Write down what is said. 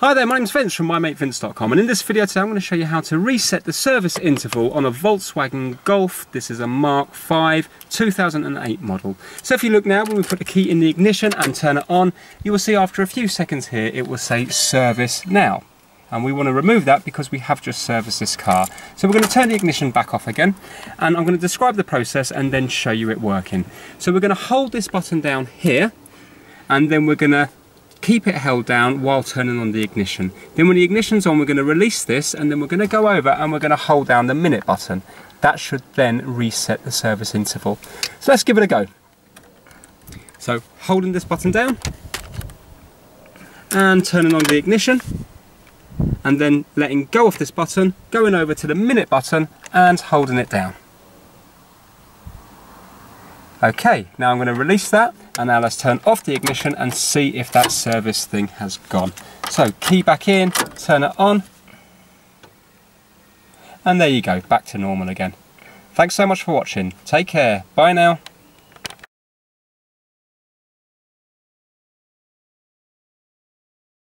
Hi there, my name's Vince from mymatevince.com and in this video today I'm going to show you how to reset the service interval on a Volkswagen Golf. This is a Mark V 2008 model. So if you look now, when we put the key in the ignition and turn it on, you will see after a few seconds here it will say service now. And we want to remove that because we have just serviced this car. So we're going to turn the ignition back off again and I'm going to describe the process and then show you it working. So we're going to hold this button down here and then we're going to keep it held down while turning on the ignition. Then when the ignition's on, we're going to release this and then we're going to go over and we're going to hold down the minute button. That should then reset the service interval. So let's give it a go. So holding this button down and turning on the ignition and then letting go of this button, going over to the minute button and holding it down. Okay, now I'm going to release that and now let's turn off the ignition and see if that service thing has gone. So key back in, turn it on and there you go, back to normal again. Thanks so much for watching. Take care. Bye now.